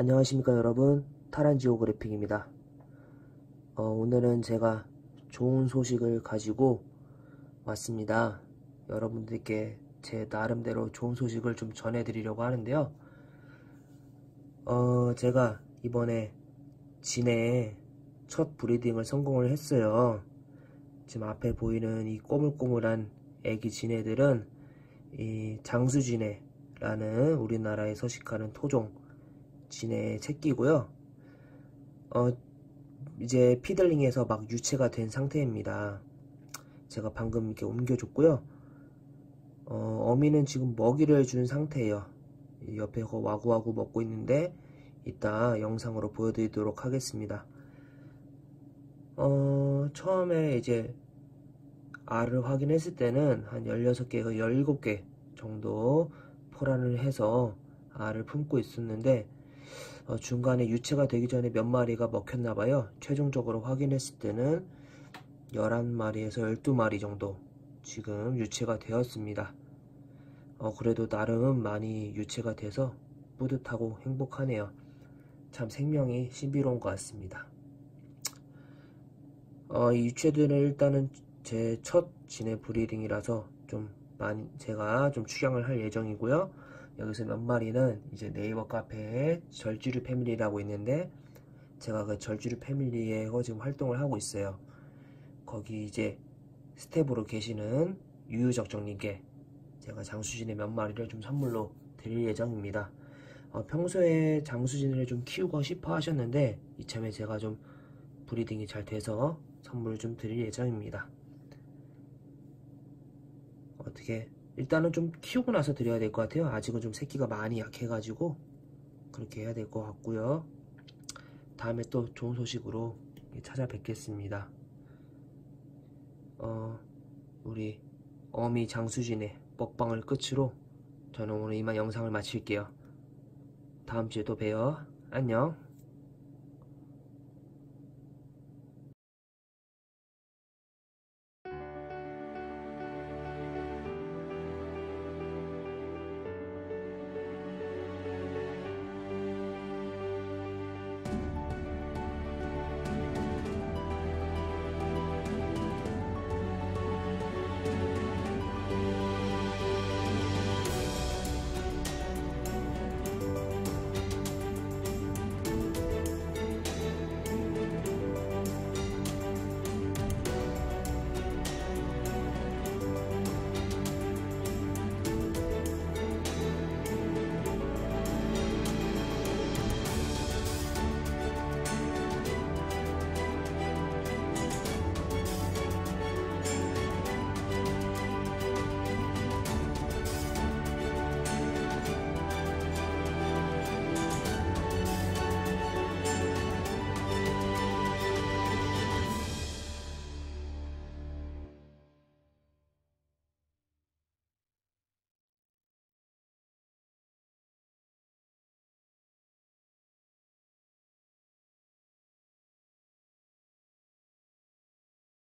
안녕하십니까 여러분. 타란지오그래픽입니다. 어, 오늘은 제가 좋은 소식을 가지고 왔습니다. 여러분들께 제 나름대로 좋은 소식을 좀 전해드리려고 하는데요. 어, 제가 이번에 진해에 첫 브리딩을 성공을 했어요. 지금 앞에 보이는 이 꼬물꼬물한 애기 진해들은 이 장수진해라는 우리나라에 서식하는 토종 진해 새끼고요. 어, 이제 피들링에서 막 유체가 된 상태입니다. 제가 방금 이렇게 옮겨줬고요. 어, 어미는 지금 먹이를 준 상태예요. 옆에 와구와구 먹고 있는데 이따 영상으로 보여드리도록 하겠습니다. 어, 처음에 이제 알을 확인했을 때는 한 16개에서 17개 정도 포란을 해서 알을 품고 있었는데 어, 중간에 유체가 되기 전에 몇 마리가 먹혔나 봐요. 최종적으로 확인했을 때는 11마리에서 12마리 정도 지금 유체가 되었습니다. 어, 그래도 나름 많이 유체가 돼서 뿌듯하고 행복하네요. 참 생명이 신비로운 것 같습니다. 어, 이 유체들은 일단은 제 첫 지네 breeding이라서 좀 많이 제가 좀 축양을 할 예정이고요. 여기서 몇 마리는 이제 네이버 카페에 절지류 패밀리라고 있는데 제가 그 절지류 패밀리에 지금 활동을 하고 있어요. 거기 이제 스텝으로 계시는 유유적정님께 제가 장수지네 몇 마리를 좀 선물로 드릴 예정입니다. 어, 평소에 장수지네를 좀 키우고 싶어 하셨는데 이참에 제가 좀 브리딩이 잘 돼서 선물 좀 드릴 예정입니다. 어떻게 일단은 좀 키우고 나서 드려야 될 것 같아요. 아직은 좀 새끼가 많이 약해 가지고 그렇게 해야 될 것 같고요. 다음에 또 좋은 소식으로 찾아뵙겠습니다. 어, 우리 어미 장수진의 먹방을 끝으로 저는 오늘 이만 영상을 마칠게요. 다음 주에 또 봬요. 안녕.